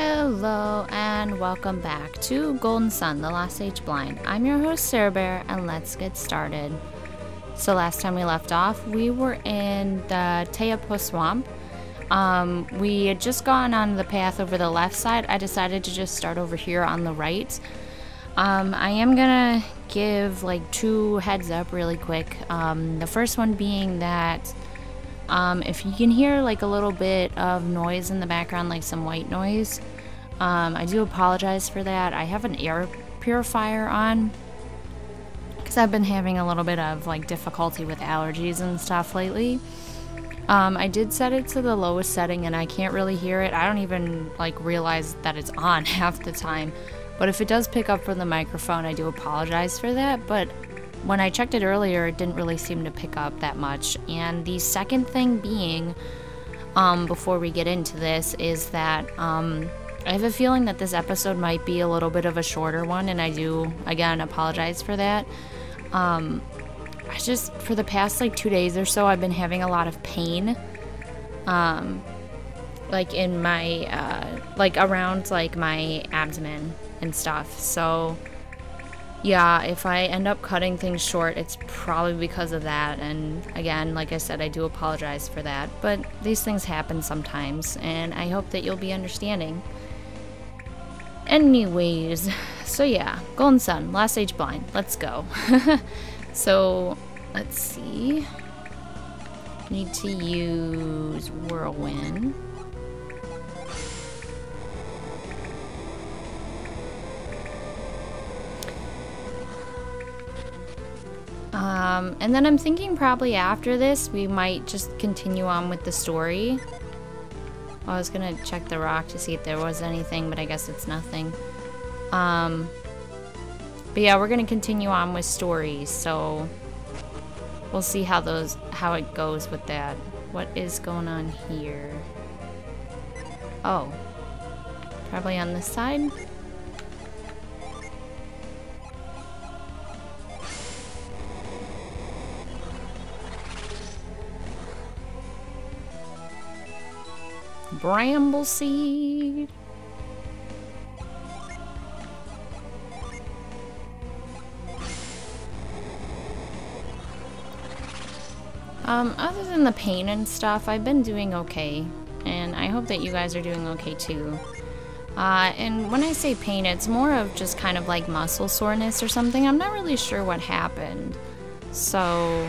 Hello and welcome back to Golden Sun, The Lost Age Blind. I'm your host Serah Bear and let's get started. So last time we left off, we were in the Taopo Swamp. Um, we had just gone on the path over the left side. I decided to just start over here on the right. Um, I am gonna give like two heads up really quick. Um, the first one being that um, if you can hear like a little bit of noise in the background, like some white noise, um, I do apologize for that. I have an air purifier on because I've been having a little bit of like difficulty with allergies and stuff lately. Um, I did set it to the lowest setting and I can't really hear it. I don't even like realize that it's on half the time. But if it does pick up from the microphone, I do apologize for that. But when I checked it earlier, it didn't really seem to pick up that much. And the second thing being, um, before we get into this, is that um, I have a feeling that this episode might be a little bit of a shorter one, and I do, again, apologize for that. Um, I just, for the past like two days or so, I've been having a lot of pain. Um, like in my, uh, like around like my abdomen and stuff. So, yeah, if I end up cutting things short, it's probably because of that. And again, like I said, I do apologize for that. But these things happen sometimes, and I hope that you'll be understanding. Anyways, so yeah, Golden Sun, Lost Age Blind, let's go. so, let's see. Need to use Whirlwind. Um, and then I'm thinking probably after this, we might just continue on with the story. I was gonna check the rock to see if there was anything, but I guess it's nothing. Um, but yeah, we're gonna continue on with stories, so we'll see how those how it goes with that. What is going on here? Oh, probably on this side. Bramble seed. Um, other than the pain and stuff, I've been doing okay. And I hope that you guys are doing okay too. Uh, and when I say pain, it's more of just kind of like muscle soreness or something. I'm not really sure what happened. So,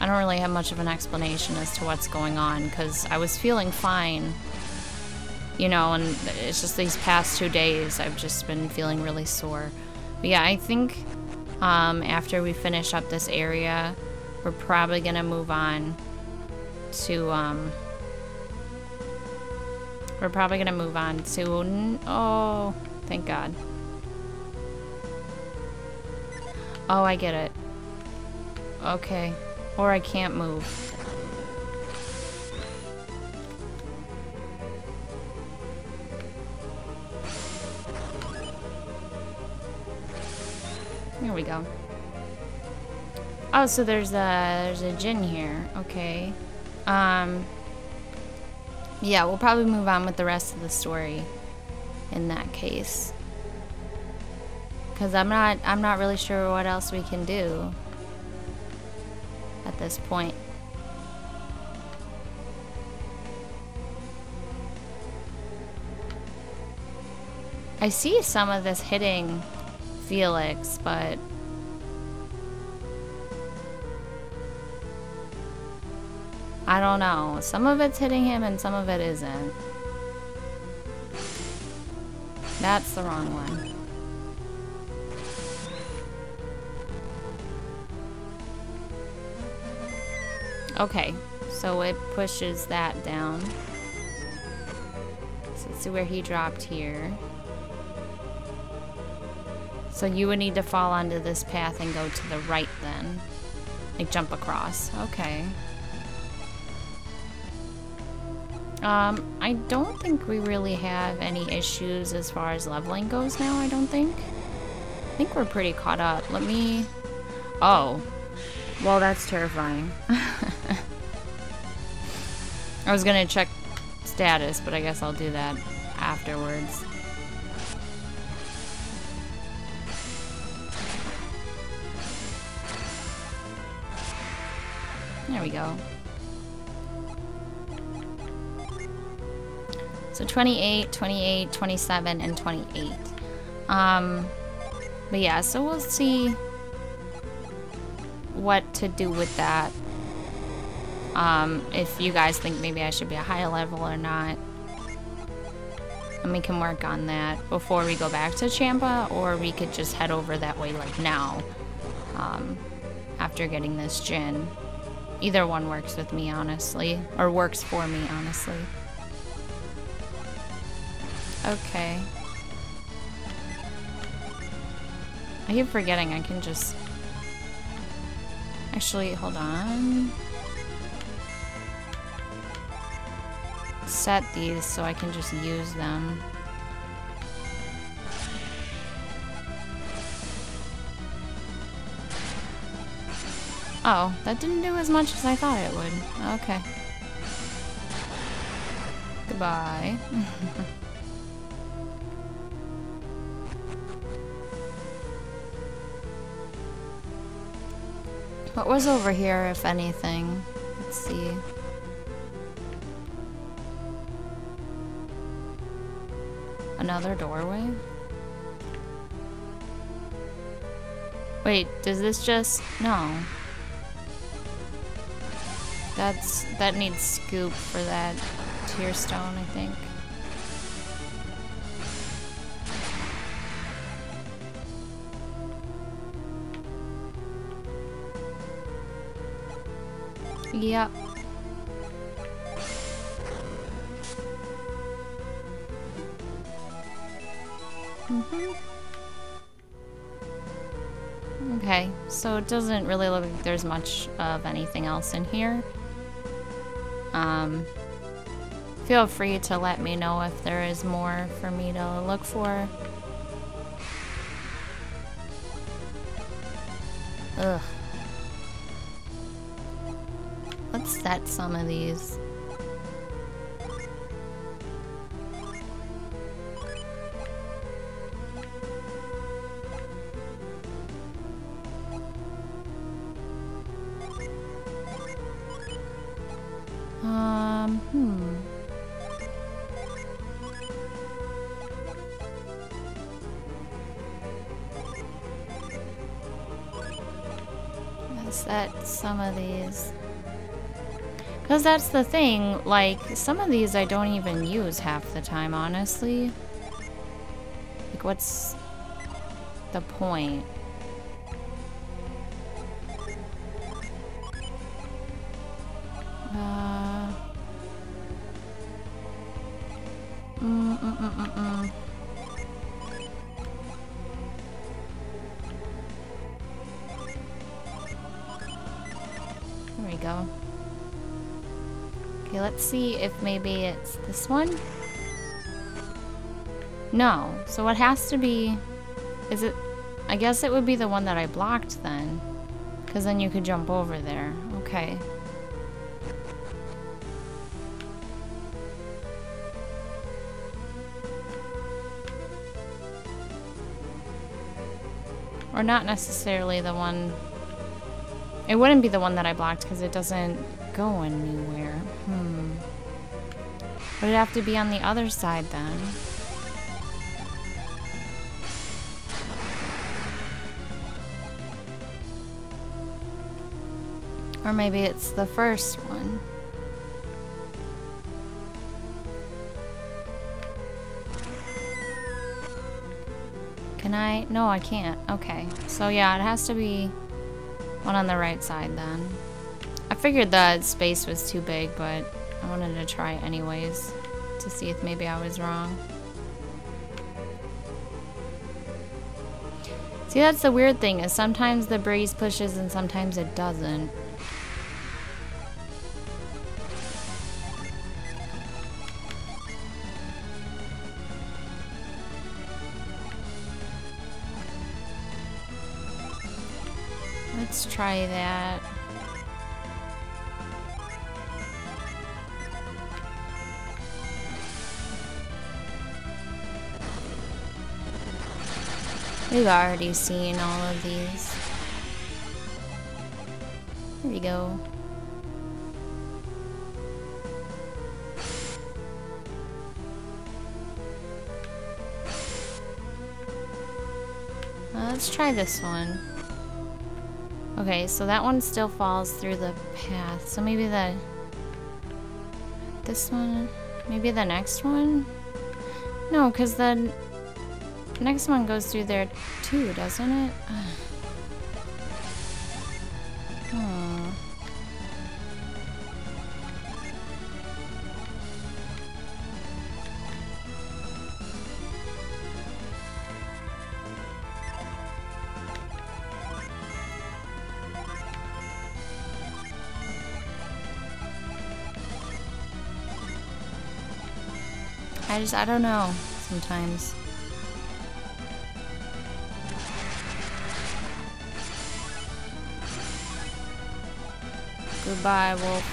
I don't really have much of an explanation as to what's going on because I was feeling fine you know, and it's just these past two days I've just been feeling really sore. But yeah, I think um, after we finish up this area, we're probably gonna move on to, um, we're probably gonna move on to, oh, thank God. Oh, I get it. Okay. Or I can't move. We go. Oh, so there's a there's a Djinn here. Okay. Um. Yeah, we'll probably move on with the rest of the story. In that case, because I'm not I'm not really sure what else we can do at this point. I see some of this hitting Felix, but... I don't know. Some of it's hitting him and some of it isn't. That's the wrong one. Okay, so it pushes that down. So let's see where he dropped here. So you would need to fall onto this path and go to the right then. Like jump across. Okay. Um, I don't think we really have any issues as far as leveling goes now, I don't think. I think we're pretty caught up. Let me... Oh. Well, that's terrifying. I was gonna check status, but I guess I'll do that afterwards. There we go. So 28, 28, 27, and 28. Um, but yeah, so we'll see what to do with that. Um, if you guys think maybe I should be a higher level or not. And we can work on that before we go back to Champa, or we could just head over that way like now. Um, after getting this Djinn. Either one works with me, honestly. Or works for me, honestly. Okay. I keep forgetting I can just... Actually, hold on. Set these so I can just use them. Oh, that didn't do as much as I thought it would. Okay. Goodbye. what was over here, if anything? Let's see. Another doorway? Wait, does this just... No. That's that needs scoop for that tear stone, I think. Yep. Mm -hmm. Okay, so it doesn't really look like there's much of anything else in here. Um, feel free to let me know if there is more for me to look for. Ugh. Set some of these. Because that's the thing, like, some of these I don't even use half the time, honestly. Like, what's the point? Uh... Mm -mm -mm, mm, mm. go. Okay, let's see if maybe it's this one. No, so what has to be... Is it... I guess it would be the one that I blocked then. Because then you could jump over there. Okay. Or not necessarily the one it wouldn't be the one that I blocked because it doesn't go anywhere. Hmm. Would it have to be on the other side then? Or maybe it's the first one. Can I? No, I can't. Okay. So yeah, it has to be one on the right side then. Figured that space was too big, but I wanted to try anyways to see if maybe I was wrong. See, that's the weird thing, is sometimes the breeze pushes and sometimes it doesn't. Let's try that. We've already seen all of these. There we go. Uh, let's try this one. Okay, so that one still falls through the path. So maybe the... This one? Maybe the next one? No, because the next one goes through there too, doesn't it? I just, I don't know sometimes. Goodbye, wolf.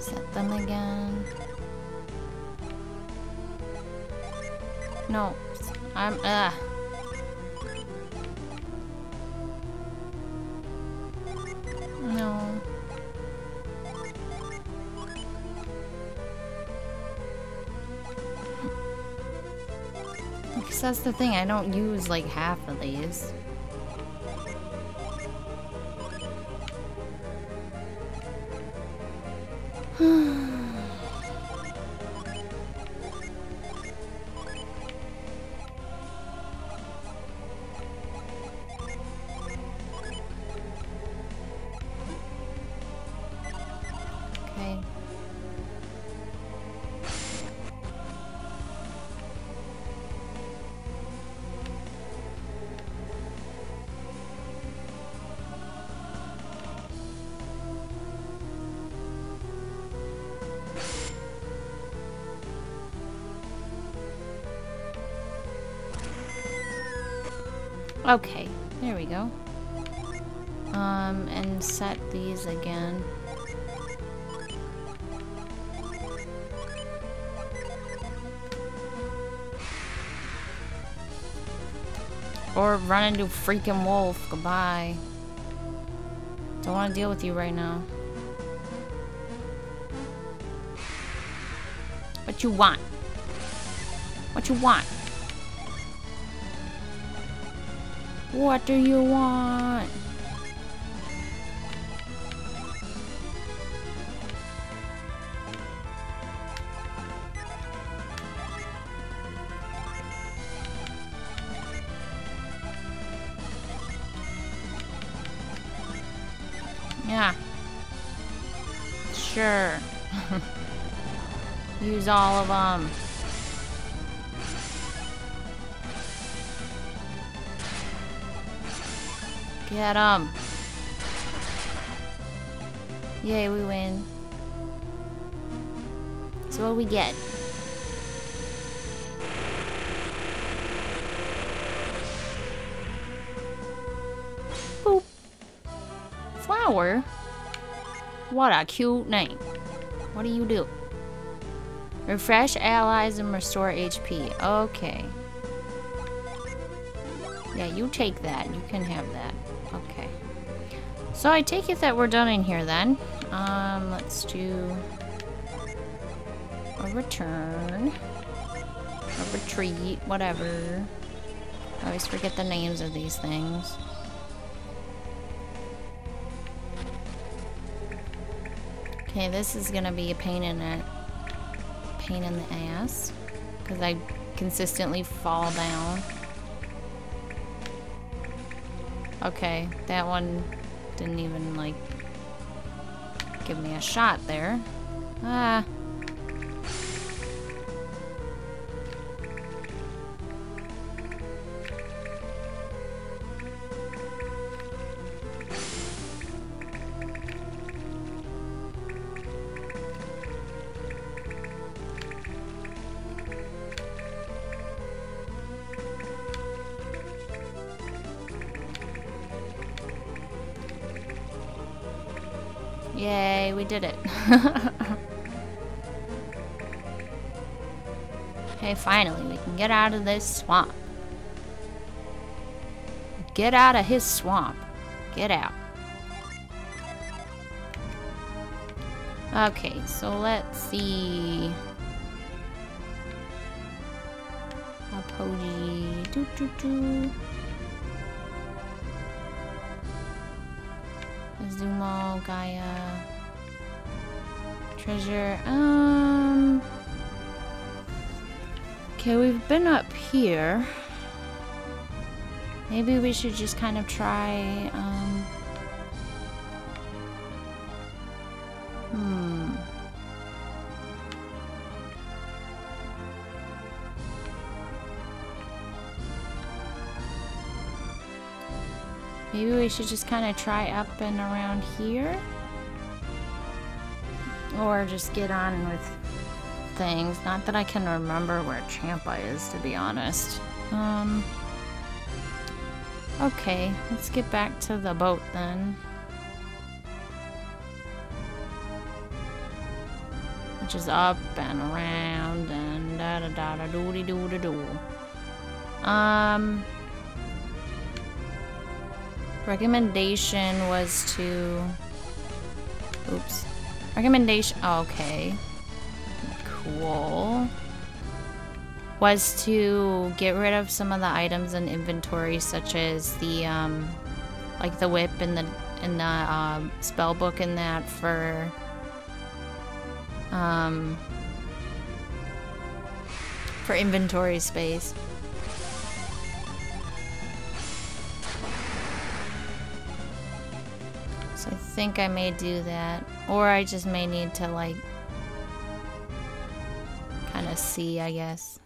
Set them again. No, I'm, uh. No. Because that's the thing, I don't use like half of these. Okay, there we go. Um, and set these again. Or run into freaking wolf. Goodbye. Don't want to deal with you right now. What you want? What you want? What do you want? Yeah. Sure. Use all of them. Get them. Um, yay, we win. So what do we get? Boop. Flower? What a cute name. What do you do? Refresh allies and restore HP. Okay. Yeah, you take that. You can have that. Okay. So I take it that we're done in here then. Um, let's do a return. A retreat, whatever. I always forget the names of these things. Okay, this is gonna be a pain in it. Pain in the ass. Because I consistently fall down. Okay, that one didn't even, like, give me a shot there. Ah. Okay, finally, we can get out of this swamp. Get out of his swamp. Get out. Okay, so let's see. Apogee. Doo -doo -doo. Azumo, Gaia. Treasure. Um. Okay, we've been up here. Maybe we should just kind of try, um... Hmm. Maybe we should just kind of try up and around here? Or just get on with things. Not that I can remember where Champa is, to be honest. Um... Okay, let's get back to the boat then. Which is up and around and da da da da doo doo doo doo. Um... Recommendation was to... Oops. Recommendation... Okay. Cool. Was to get rid of some of the items in inventory such as the um like the whip and the and the um, spell book and that for um for inventory space think I may do that or I just may need to like kind of see, I guess.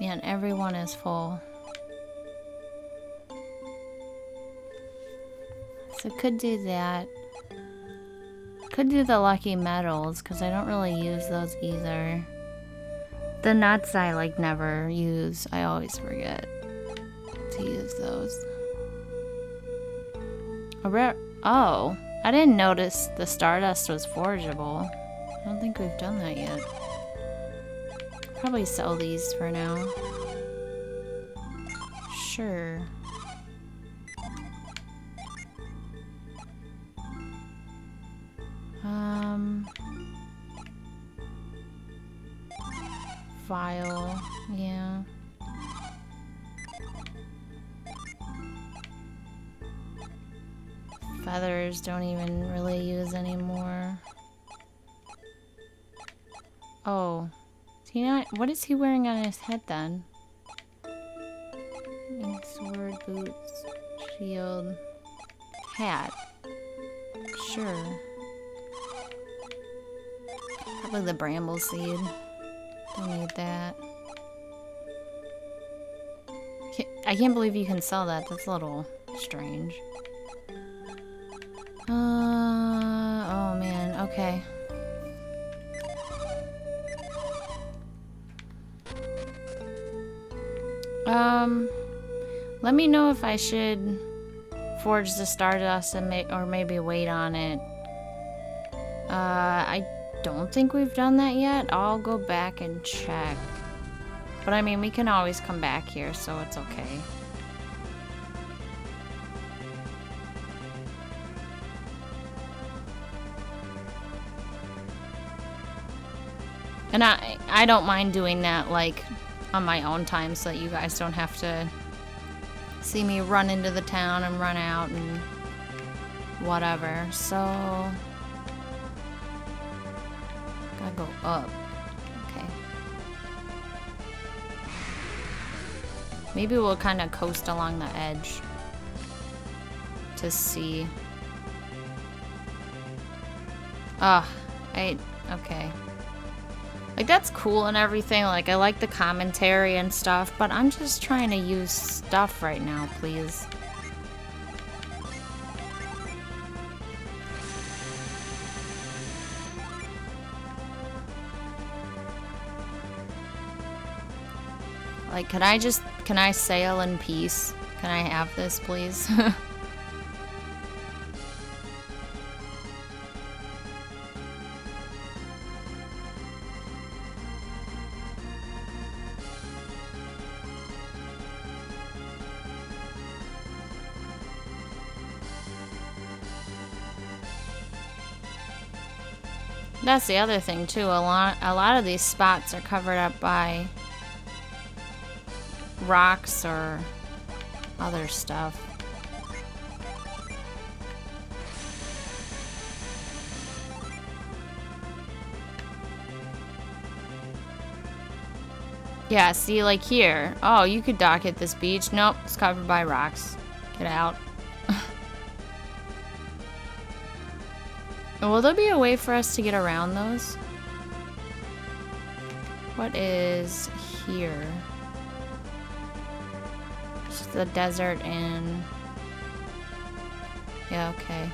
Man, everyone is full. So could do that. Could do the lucky medals, because I don't really use those either. The nuts I like never use. I always forget to use those. Oh, I didn't notice the Stardust was forgeable. I don't think we've done that yet. Probably sell these for now. Sure. Oh, is he not? What is he wearing on his head then? Sword, boots, shield, hat. Sure. Probably the bramble seed. Don't need that. I can't believe you can sell that. That's a little strange. Uh, oh man, okay. Um, let me know if I should forge the Stardust and make, or maybe wait on it. Uh, I don't think we've done that yet. I'll go back and check. But I mean, we can always come back here, so it's okay. And I, I don't mind doing that, like, on my own time so that you guys don't have to see me run into the town and run out and whatever. So... Gotta go up. Okay. Maybe we'll kind of coast along the edge to see. Ah, oh, I, okay. Like, that's cool and everything. Like, I like the commentary and stuff, but I'm just trying to use stuff right now, please. Like, can I just, can I sail in peace? Can I have this, please? That's the other thing too. A lot, a lot of these spots are covered up by rocks or other stuff. Yeah, see, like here. Oh, you could dock at this beach. Nope, it's covered by rocks. Get out. Will there be a way for us to get around those? What is here? The desert and... Yeah, okay.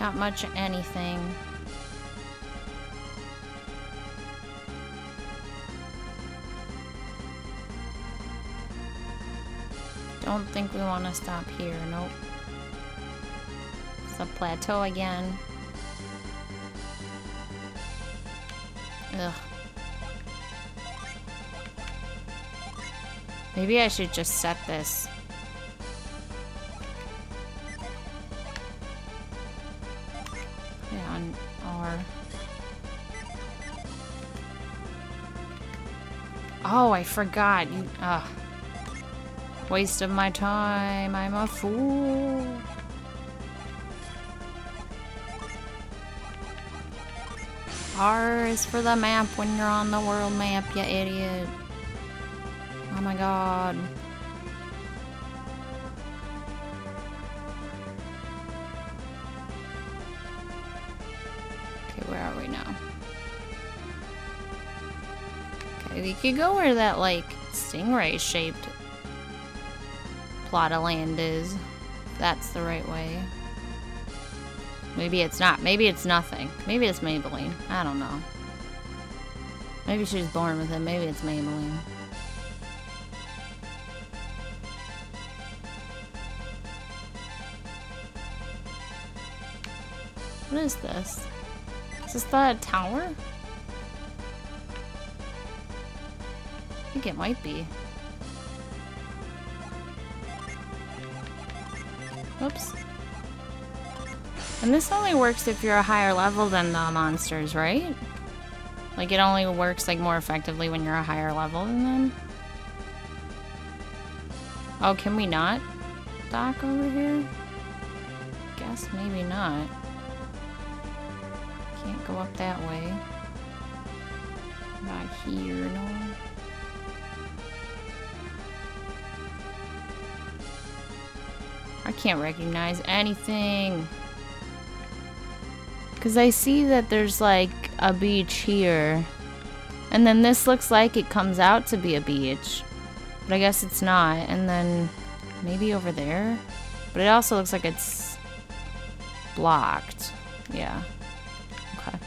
Not much anything. Don't think we want to stop here. Nope. It's a plateau again. Ugh. Maybe I should just set this. On R. Oh, I forgot. You. Waste of my time. I'm a fool. R is for the map when you're on the world map, you idiot. Oh my god. Okay, where are we now? Okay, we could go where that, like, stingray-shaped plot of land is. That's the right way. Maybe it's not. Maybe it's nothing. Maybe it's Maybelline. I don't know. Maybe she was born with it. Maybe it's Maybelline. What is this? Is this the tower? I think it might be. Oops. And this only works if you're a higher level than the monsters, right? Like, it only works, like, more effectively when you're a higher level than them? Oh, can we not dock over here? Guess maybe not. Can't go up that way. Not here, no. I can't recognize anything. Because I see that there's like a beach here. And then this looks like it comes out to be a beach. But I guess it's not. And then maybe over there. But it also looks like it's blocked. Yeah. Okay.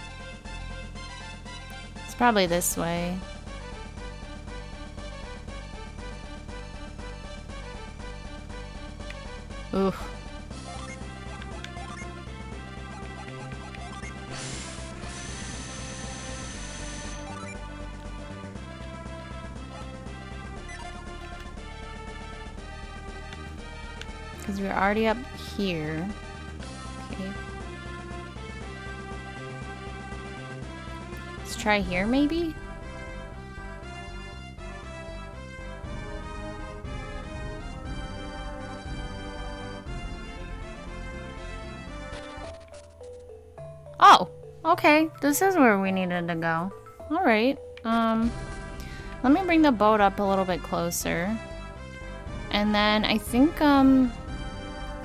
It's probably this way. Ooh. We're already up here. Okay. Let's try here, maybe? Oh, okay. This is where we needed to go. All right. Um, let me bring the boat up a little bit closer. And then I think, um,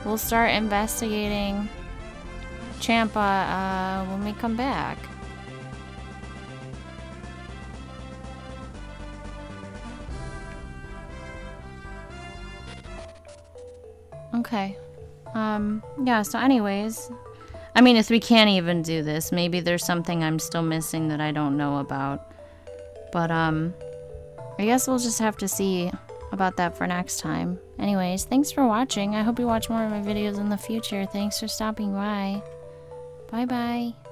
we'll start investigating Champa, uh, when we come back. Okay. Um, yeah, so anyways, I mean, if we can't even do this, maybe there's something I'm still missing that I don't know about. But, um, I guess we'll just have to see about that for next time. Anyways, thanks for watching. I hope you watch more of my videos in the future. Thanks for stopping by. Bye bye.